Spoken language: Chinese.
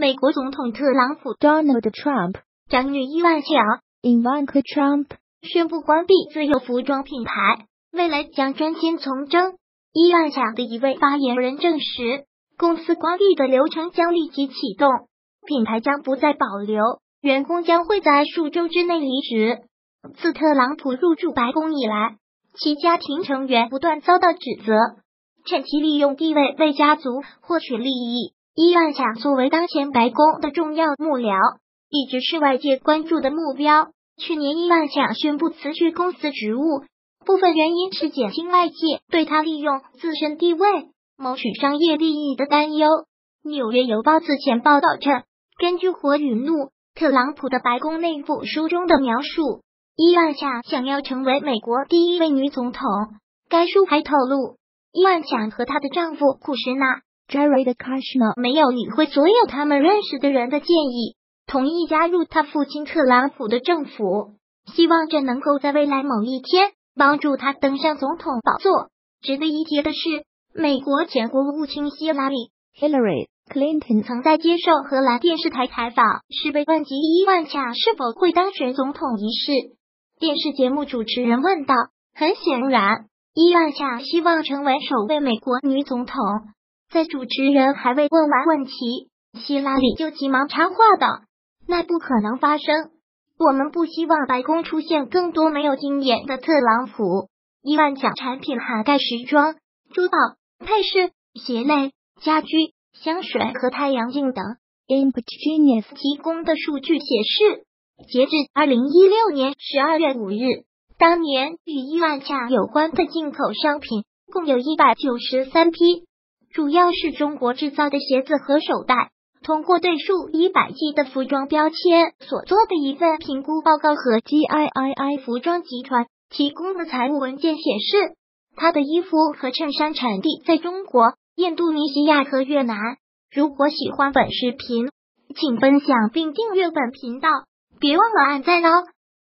美国总统特朗普 Donald Trump, 长女伊万巧 Ivanka Trump, 宣布关闭自有服装品牌，未来将专心从政。伊万巧的一位发言人证实，公司关闭的流程将立即启动，品牌将不再保留，员工将会在数周之内离职。自特朗普入驻白宫以来，其家庭成员不断遭到指责，趁其利用地位为家族获取利益。伊万卡作为当前白宫的重要幕僚，一直是外界关注的目标。去年，伊万卡宣布辞去公司职务，部分原因是减轻外界对他利用自身地位谋取商业利益的担忧。纽约邮报此前报道称，根据《火与怒》特朗普的白宫内部书中的描述，伊万卡想要成为美国第一位女总统。该书还透露，伊万卡和她的丈夫库什纳 Jared Kushner 没有理会所有他们认识的人的建议。同意加入他父亲特朗普的政府，希望这能够在未来某一天帮助他登上总统宝座。值得一提的是，美国前国务卿希拉里 Hillary Clinton 曾在接受荷兰电视台采访时被问及伊万恰是否会当选总统一事。电视节目主持人问道：“很显然，伊万恰希望成为首位美国女总统。”在主持人还未问完问题，希拉里就急忙插话道。那不可能发生。我们不希望白宫出现更多没有经验的特朗普。伊万奖产品涵盖时装、珠宝、配饰、鞋类、家居、香水和太阳镜等。Ingenious 提供的数据显示，截至二零一六年十二月五日，当年与伊万奖有关的进口商品共有一百九十三批，主要是中国制造的鞋子和手袋。通过对数以百计的服装标签所做的一份评估报告和 GIII 服装集团提供的财务文件显示，他的衣服和衬衫产地在中国、印度尼西亚和越南。如果喜欢本视频，请分享并订阅本频道，别忘了按赞哦。